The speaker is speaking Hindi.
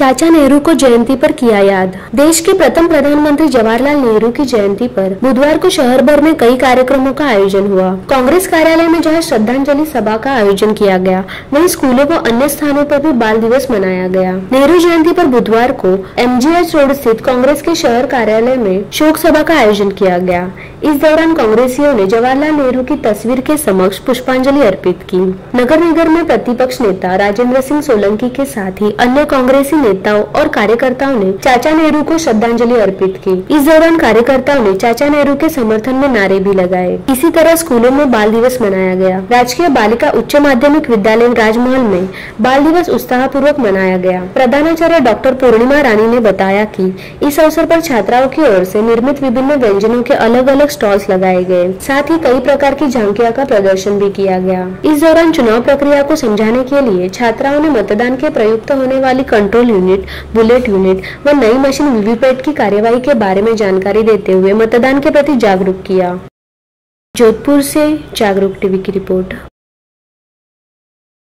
चाचा नेहरू को जयंती पर किया याद। देश के प्रथम प्रधानमंत्री जवाहरलाल नेहरू की जयंती पर बुधवार को शहर भर में कई कार्यक्रमों का आयोजन हुआ। कांग्रेस कार्यालय में जहाँ श्रद्धांजलि सभा का आयोजन किया गया, वहीं स्कूलों व अन्य स्थानों पर भी बाल दिवस मनाया गया। नेहरू जयंती पर बुधवार को एमजीएच रोड स्थित कांग्रेस के शहर कार्यालय में शोक सभा का आयोजन किया गया। इस दौरान कांग्रेसियों ने जवाहरलाल नेहरू की तस्वीर के समक्ष पुष्पांजलि अर्पित की। नगर निगम में प्रतिपक्ष नेता राजेंद्र सिंह सोलंकी के साथ ही अन्य कांग्रेसी नेताओं और कार्यकर्ताओं ने चाचा नेहरू को श्रद्धांजलि अर्पित की। इस दौरान कार्यकर्ताओं ने चाचा नेहरू के समर्थन में नारे भी लगाए। इसी तरह स्कूलों में बाल दिवस मनाया गया। राजकीय बालिका उच्च माध्यमिक विद्यालय राजमहल में बाल दिवस उत्साह पूर्वक मनाया गया। प्रधानाचार्य डॉक्टर पूर्णिमा रानी ने बताया की इस अवसर पर छात्राओं की ओर से निर्मित विभिन्न व्यंजनों के अलग अलग स्टॉल्स लगाए गए। साथ ही कई प्रकार की झांकियाँ का प्रदर्शन भी किया गया। इस दौरान चुनाव प्रक्रिया को समझाने के लिए छात्राओं ने मतदान के प्रयुक्त होने वाली कंट्रोल यूनिट बुलेट यूनिट व नई मशीन वीवीपैट की कार्यवाही के बारे में जानकारी देते हुए मतदान के प्रति जागरूक किया। जोधपुर से जागरूक टीवी की रिपोर्ट।